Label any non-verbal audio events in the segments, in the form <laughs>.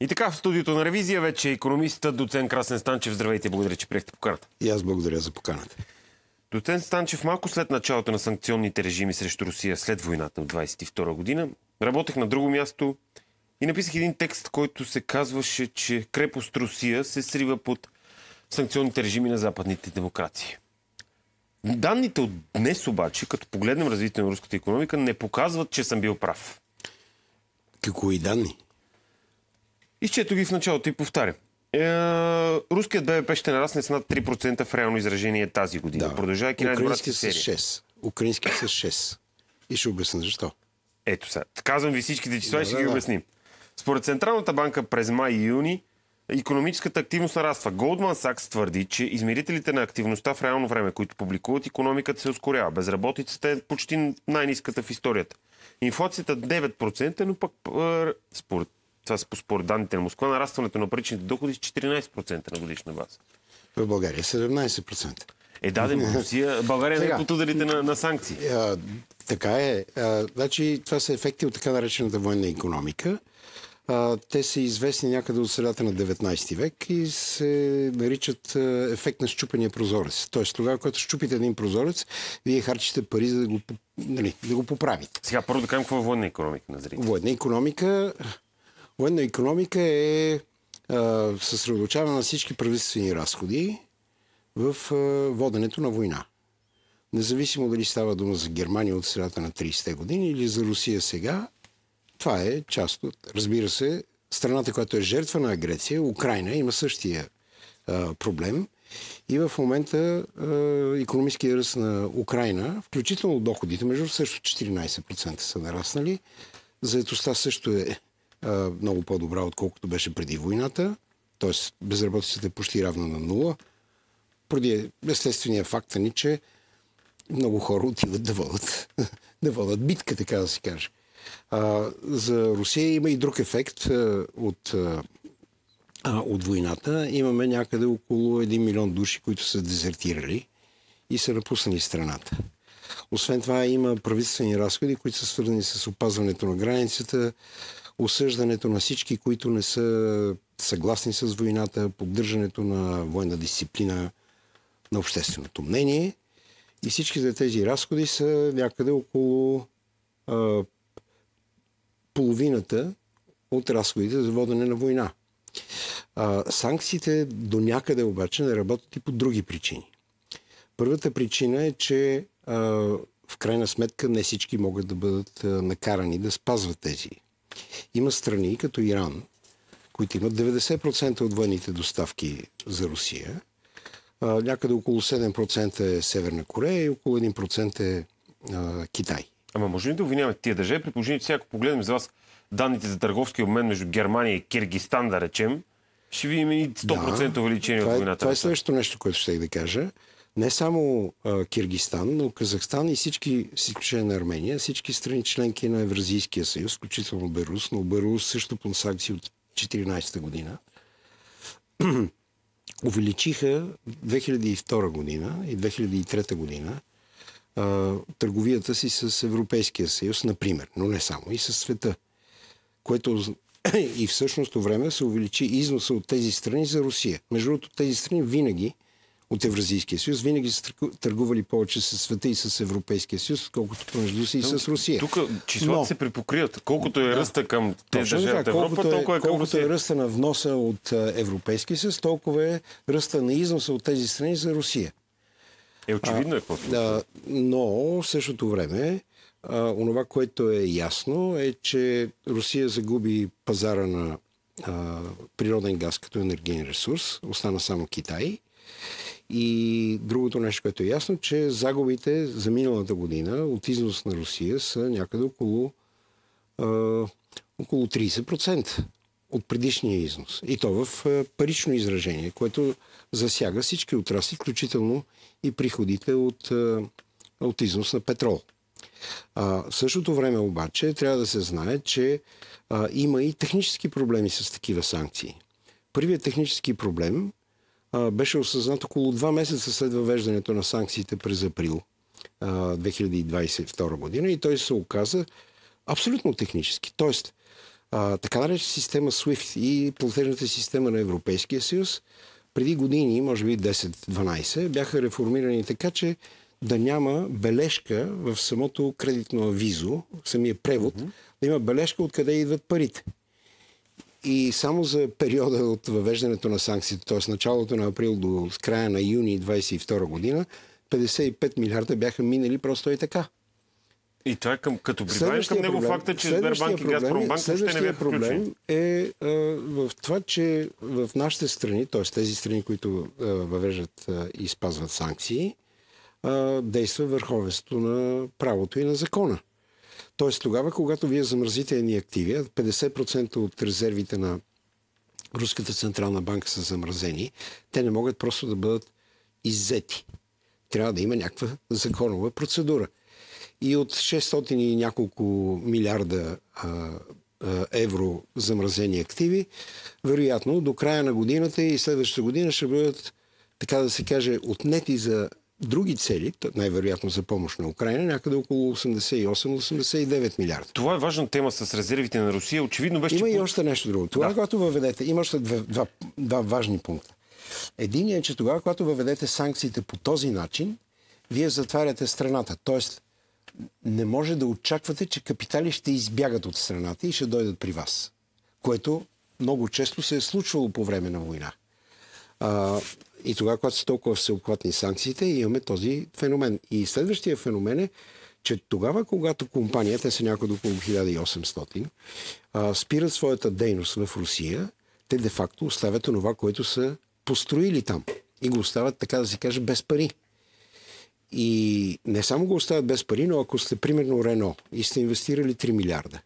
И така в студиото на ревизия вече економистът доцент Красен Станчев. Здравейте, благодаря, че приехте поканата. И аз благодаря за поканата. Доцент Станчев, малко след началото на санкционните режими срещу Русия след войната от 22 година, работех на друго място и написах един текст, който се казваше, че крепост Русия се срива под санкционните режими на западните демокрации. Данните от днес обаче, като погледнем развитие на руската економика, не показват, че съм бил прав. Какво и данни? Изчето ги в началото и повтарям. Е, руският БВП ще нарасне с над 3% в реално изражение тази година, да. продължавайки най-добрата серия. с 6. Украински с 6. И ще обясня защо. Ето сега. Казвам ви всичките числа да, и ще да, ги да. обясним. Според Централната банка през май и юни економическата активност нараства. Goldman Sachs твърди, че измерителите на активността в реално време, които публикуват, економиката се ускорява. Безработицата е почти най-низката в историята. Инфлацията 9%, но пък според това според данните на Москва, нарастването на паричните доходи с 14% на годишна база. В България 17%. Е, да, Русия, България Сега, не е под ударите на, на санкции. А, така е. А, значи, това са ефекти от така наречената военна економика. А, те са известни някъде от средата на 19 век и се наричат а, ефект на щупения прозорец. Тоест, тогава, когато щупите един прозорец, вие харчите пари, за да го, нали, да го поправите. Сега първо да кажем какво е военна економика на зрителите. Военна економика Военна економика е съсредоточаване на всички правителствени разходи в а, воденето на война. Независимо дали става дума за Германия от средата на 30-те години или за Русия сега, това е част от... Разбира се, страната, която е жертва на агресия, Украина, има същия а, проблем. И в момента економическия ръст на Украина, включително доходите, между също 14% са нараснали. Заетостта също е много по-добра, отколкото беше преди войната. Тоест, безработицата е почти равна на нула. Поради естествения факт ни, че много хора отиват да водят, <laughs> да водят битка, така да се каже. А, за Русия има и друг ефект а, от, а, от войната. Имаме някъде около 1 милион души, които са дезертирали и са напуснали страната. Освен това има правителствени разходи, които са свързани с опазването на границата, осъждането на всички, които не са съгласни с войната, поддържането на военна дисциплина на общественото мнение. И всичките тези разходи са някъде около а, половината от разходите за водене на война. А, санкциите до някъде обаче не работят и по други причини. Първата причина е, че а, в крайна сметка не всички могат да бъдат накарани да спазват тези има страни, като Иран, които имат 90% от военните доставки за Русия. А, някъде около 7% е Северна Корея и около 1% е а, Китай. Ама може ли да обвиняваме тия държави, при положение, че сега ако погледнем за вас данните за търговски обмен между Германия и Киргистан, да речем, ще видим и 100% да, увеличение от е- войната. Това е следващото нещо, което ще да кажа не само а, Киргистан, но Казахстан и всички, изключение на Армения, всички страни членки на Евразийския съюз, включително Берус, но Берус също по санкции от 2014 година, <clears throat> увеличиха 2002 година и 2003 година а, търговията си с Европейския съюз, например, но не само, и с света. Което <clears throat> и в същото време се увеличи износа от тези страни за Русия. Между другото, тези страни винаги от Евразийския съюз, винаги са търгували повече с света и с Европейския съюз, колкото помежду си и с Русия. Тук числата Но, се припокрият. Колкото е да, ръста към тези държави от Европа, колкото е, толкова е към Колкото е ръста на вноса от Европейския съюз, толкова е ръста на износа от тези страни за Русия. Е, очевидно е какво да, Но в същото време а, онова, което е ясно, е, че Русия загуби пазара на а, природен газ като енергиен ресурс. Остана само Китай. И другото нещо, което е ясно, че загубите за миналата година от износ на Русия са някъде около, а, около 30% от предишния износ. И то в парично изражение, което засяга всички отрасли, включително и приходите от, от износ на петрол. А, в същото време обаче трябва да се знае, че а, има и технически проблеми с такива санкции. Първият технически проблем беше осъзнат около два месеца след въвеждането на санкциите през април 2022 година и той се оказа абсолютно технически. Тоест, А, така наречена система SWIFT и платежната система на Европейския съюз преди години, може би 10-12, бяха реформирани така, че да няма бележка в самото кредитно визо, самия превод, mm-hmm. да има бележка откъде идват парите. И само за периода от въвеждането на санкциите, т.е. началото на април до края на юни 22 година, 55 милиарда бяха минали просто и така. И това е към, като прибавим към него проблем, факта, че Сбербанк и Газпромбанк въобще не бяха проблем е а, в това, че в нашите страни, т.е. тези страни, които а, въвеждат а, и спазват санкции, а, действа върховенството на правото и на закона. Тоест тогава, когато вие замразите едни активи, 50% от резервите на Руската централна банка са замразени, те не могат просто да бъдат иззети. Трябва да има някаква законова процедура. И от 600 и няколко милиарда а, а, евро замразени активи, вероятно до края на годината и следващата година ще бъдат, така да се каже, отнети за други цели, най-вероятно за помощ на Украина, някъде около 88-89 милиарда. Това е важна тема с резервите на Русия. Очевидно беше... Има и още нещо друго. Това, да. когато въведете, има още два, два, два важни пункта. Единият е, че тогава, когато въведете санкциите по този начин, вие затваряте страната. Тоест, не може да очаквате, че капитали ще избягат от страната и ще дойдат при вас. Което много често се е случвало по време на война. А, и тогава, когато са толкова всеобхватни санкциите, имаме този феномен. И следващия феномен е, че тогава, когато компанията, те са някъде около 1800, а, спират своята дейност в Русия, те де-факто оставят това, което са построили там. И го оставят, така да се каже, без пари. И не само го оставят без пари, но ако сте примерно Рено и сте инвестирали 3 милиарда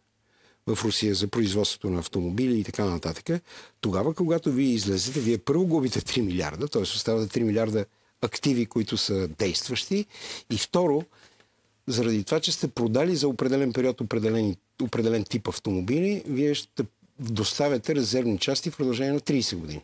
в Русия за производството на автомобили и така нататък, тогава, когато вие излезете, вие първо губите 3 милиарда, т.е. оставате 3 милиарда активи, които са действащи. И второ, заради това, че сте продали за определен период определен, определен тип автомобили, вие ще доставяте резервни части в продължение на 30 години.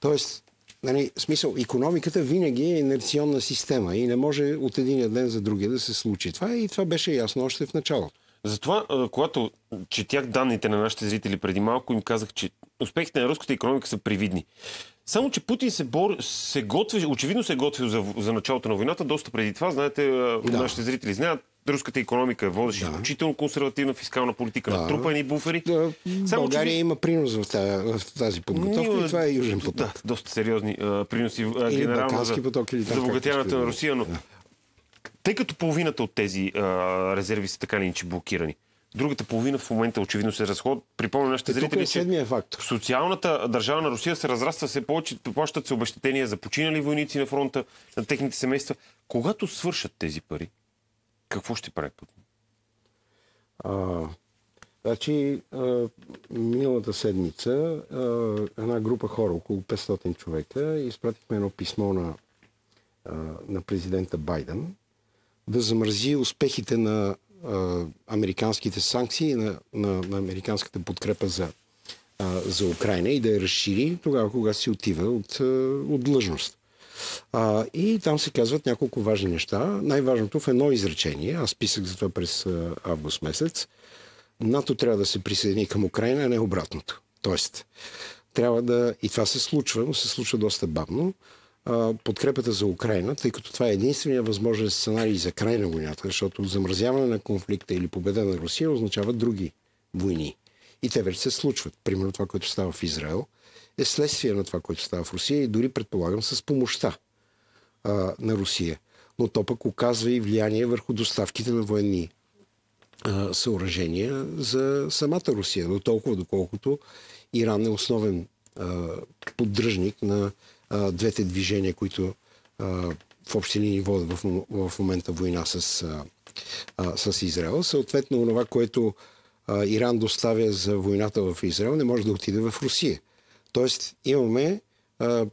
Тоест, нали, смисъл, економиката винаги е инерционна система и не може от един ден за другия да се случи това и това беше ясно още в началото. Затова, когато четях данните на нашите зрители преди малко, им казах, че успехите на руската економика са привидни. Само, че Путин се, бор... се готви, очевидно се готви за, за началото на войната, доста преди това. Знаете, да. нашите зрители знаят, руската економика водеше да. изключително консервативна фискална политика, да. натрупани буфери. Да. Само, България че... има принос в тази, в тази подготовка Ние... и това е Южен поток. Да, доста сериозни а, приноси а, генерално за, поток, или за богатяването на Русия, но да. Тъй като половината от тези а, резерви са така или иначе блокирани, Другата половина в момента очевидно се разход. Припомням нашите е, зрители, е че фактор. социалната държава на Русия се разраства все повече, плащат се обещетения за починали войници на фронта, на техните семейства. Когато свършат тези пари, какво ще прави Путин? А, значи, а, миналата седмица а, една група хора, около 500 човека, изпратихме едно писмо на, а, на президента Байден да замрази успехите на а, американските санкции, на, на, на американската подкрепа за, а, за Украина и да я разшири тогава, когато си отива от, от длъжност. А, и там се казват няколко важни неща. Най-важното в едно изречение, аз писах за това през а, август месец, НАТО трябва да се присъедини към Украина, а не обратното. Тоест, трябва да, и това се случва, но се случва доста бавно, подкрепата за Украина, тъй като това е единствения възможен сценарий за край на войната, защото замразяване на конфликта или победа на Русия означава други войни. И те вече се случват. Примерно това, което става в Израел – е следствие на това, което става в Русия и дори предполагам с помощта а, на Русия. Но то пък оказва и влияние върху доставките на военни а, съоръжения за самата Русия, до толкова доколкото Иран е основен а, поддръжник на а, двете движения, които а, в общи линии водят в, в момента война с, а, с Израел. Съответно, това, което а, Иран доставя за войната в Израел, не може да отиде в Русия. Тоест имаме а,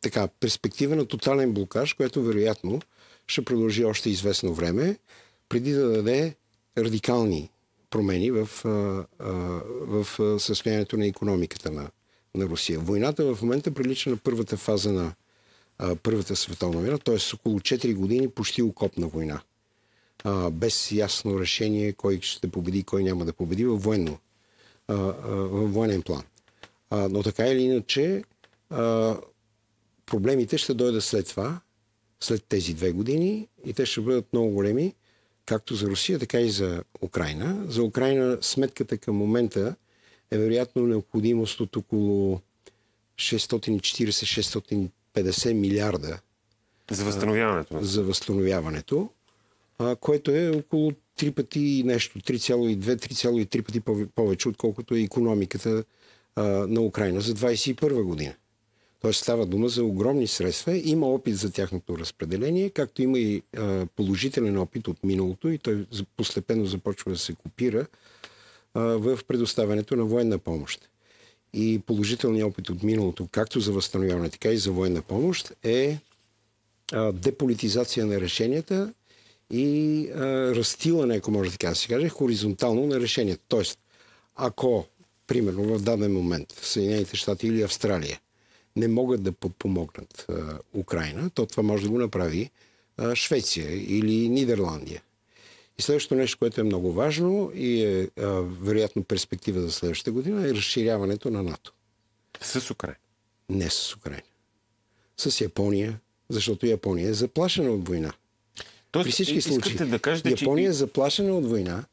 така, перспектива на тотален блокаж, което вероятно ще продължи още известно време, преди да даде радикални промени в, а, а, в състоянието на економиката на, на Русия. Войната в момента прилича на първата фаза на а, Първата световна война, т.е. около 4 години почти окопна война. А, без ясно решение кой ще победи кой няма да победи във военно а, в военен план. Но така или иначе, проблемите ще дойдат след това, след тези две години и те ще бъдат много големи, както за Русия, така и за Украина. За Украина сметката към момента е вероятно необходимост от около 640-650 милиарда за възстановяването. За възстановяването, а, което е около 3 пъти нещо, 3,2-3,3 пъти повече, отколкото е економиката а, на Украина за 21 година. Тоест става дума за огромни средства. Има опит за тяхното разпределение, както има и а, положителен опит от миналото и той постепенно започва да се копира а, в предоставянето на военна помощ. И положителният опит от миналото, както за възстановяване, така и за военна помощ, е деполитизация на решенията и а, ако може така да се каже, хоризонтално на решението. Тоест, ако, примерно, в даден момент Съединените щати или Австралия не могат да подпомогнат Украина, то това може да го направи Швеция или Нидерландия. И следващото нещо, което е много важно и е а, вероятно перспектива за следващата година, е разширяването на НАТО. С Украина? Не с Украина. С Япония, защото Япония е заплашена от война. Тоест, При всички случаи. Да кажете, Япония че... е заплашена от война.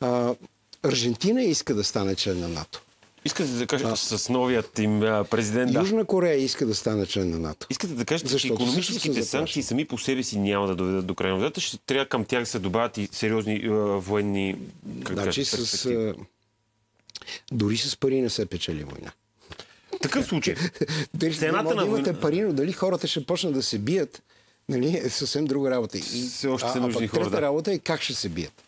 А, Аржентина иска да стане член на НАТО. Искате да кажете а, с новият им президент. Южна Корея иска да стане член на НАТО. Искате да кажете, че економическите санкции сами по себе си няма да доведат до крайна водата. Ще трябва към тях да се добавят и сериозни а, военни. Как значи с, а, дори с пари не се печели война. Такъв случай. <laughs> Цената на война... пари, но дали хората ще почнат да се бият, нали, е съвсем друга работа. И, Все още се нужни хора. Да. работа е как ще се бият.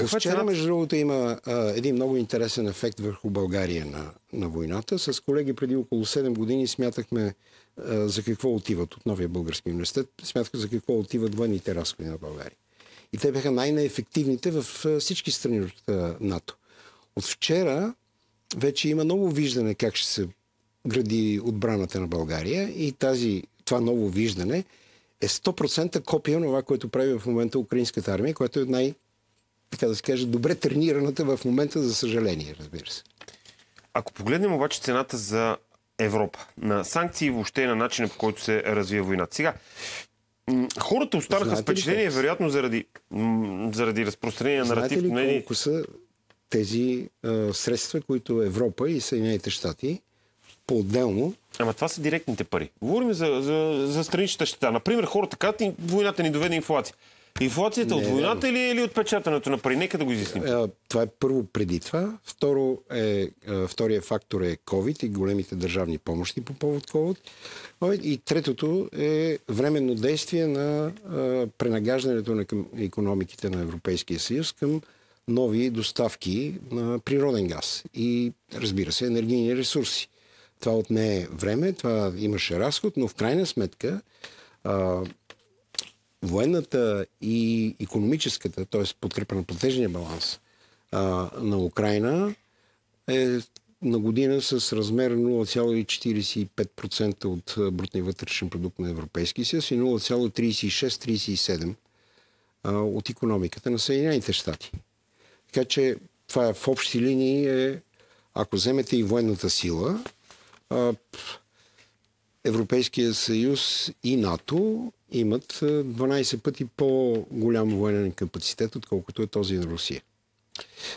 Каква Вчера, цената? между другото, има а, един много интересен ефект върху България на, на войната. С колеги преди около 7 години смятахме а, за какво отиват от новия български университет, смятахме за какво отиват военните разходи на България. И те бяха най-неефективните в а, всички страни от а, НАТО. От вчера вече има ново виждане как ще се гради отбраната на България и тази, това ново виждане е 100% копия на това, което прави в момента украинската армия, което е най- така да се каже, добре тренираната в момента, за съжаление, разбира се. Ако погледнем обаче цената за Европа, на санкции и въобще на начина по който се развива войната. Сега, хората останаха с впечатление, вероятно заради, заради разпространение на наратив. Знаете ли колко са тези а, средства, които Европа и Съединените щати по-отделно. Ама това са директните пари. Говорим за, за, за страничната щета. Например, хората казват, войната ни доведе инфлация. Инфлацията не, от войната или, или от печатането на пари? Нека да го изясним. Е, това е първо преди това. Второ е, е, втория фактор е COVID и големите държавни помощи по повод COVID. И третото е временно действие на е, пренагаждането на економиките на Европейския съюз към нови доставки на природен газ и, разбира се, енергийни ресурси. Това отне време, това имаше разход, но в крайна сметка а, военната и економическата, т.е. подкрепа на платежния баланс а, на Украина е на година с размер 0,45% от брутния вътрешен продукт на Европейския съюз и 0,36-37% от економиката на Съединените щати. Така че това в общи линии е, ако вземете и военната сила, Европейския съюз и НАТО имат 12 пъти по-голям военен капацитет, отколкото е този на Русия.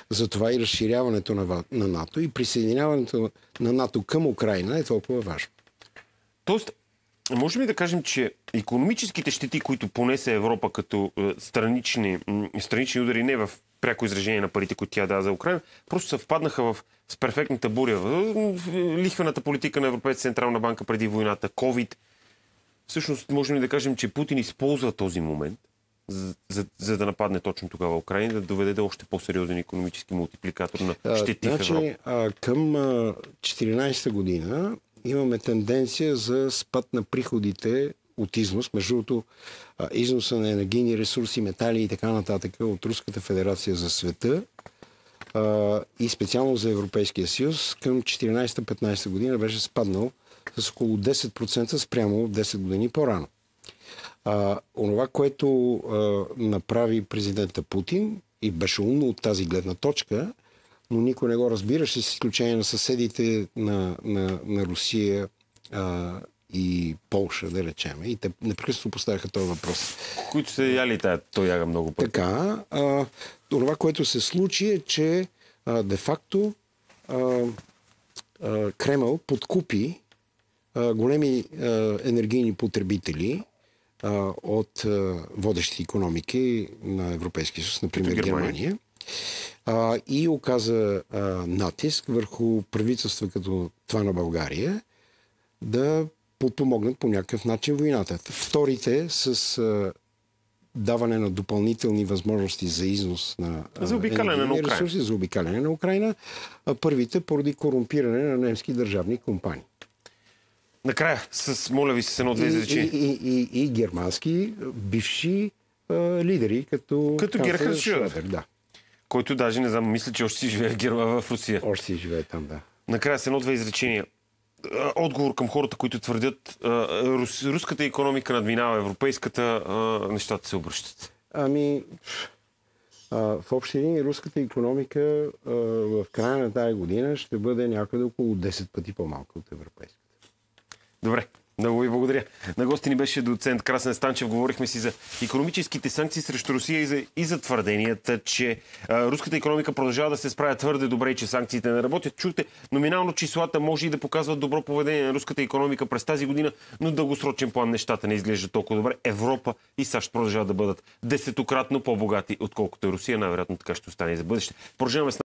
Затова и разширяването на, на НАТО и присъединяването на НАТО към Украина е толкова важно. Тоест, можем ли да кажем, че економическите щети, които понесе Европа като е, странични, странични удари, не в пряко изражение на парите, които тя дава за Украина, просто съвпаднаха в, с перфектната буря. Лихвената политика на Европейска централна банка преди войната, COVID. Всъщност, можем ли да кажем, че Путин използва този момент, за, за, за да нападне точно тогава Украина, да доведе до още по-сериозен економически мултипликатор на щети а, значи, в Европа? А, към 14-та година имаме тенденция за спад на приходите от износ. Между другото, износа на енергийни ресурси, метали и така нататък от Руската федерация за света и специално за Европейския съюз към 14-15 година беше спаднал с около 10% спрямо 10 години по-рано. А, онова, което а, направи президента Путин и беше умно от тази гледна точка, но никой не го разбираше, с изключение на съседите на, на, на Русия а, и Полша, да речем. И те непрекъснато поставяха този въпрос. Които се яли тая тояга много пъти. Така, а, това, което се случи е, че а, де-факто а, а, Кремъл подкупи а, големи а, енергийни потребители а, от а, водещи економики на Европейския съюз, например Германия. Германия, а, и оказа а, натиск върху правителства като това на България да подпомогнат по някакъв начин войната. Вторите с а, даване на допълнителни възможности за износ на За обикаляне на Украина. ресурси, за обикаляне на Украина, а първите поради корумпиране на немски държавни компании. Накрая, с, моля ви се, с едно-две И, изречения. и, и, и, и германски а, бивши а, лидери, като, Като Герхард. Шрёдер, Да, Който даже не знам, мисля, че още си живее в, Герма, в Русия. още си живее там, да. Накрая с едно-две изречения. Отговор към хората, които твърдят, рус, руската економика надминава европейската, нещата се обръщат. Ами, в общи линии руската економика в края на тази година ще бъде някъде около 10 пъти по-малка от европейската. Добре, много ви благодаря. На гости ни беше доцент Красен Станчев. Говорихме си за економическите санкции срещу Русия и за, и за твърденията, че а, руската економика продължава да се справя твърде добре и че санкциите не работят. Чухте, номинално числата може и да показват добро поведение на руската економика през тази година, но дългосрочен план нещата не изглеждат толкова добре. Европа и САЩ продължават да бъдат десетократно по-богати, отколкото Русия. Най-вероятно така ще остане и за бъдеще. Продължаваме с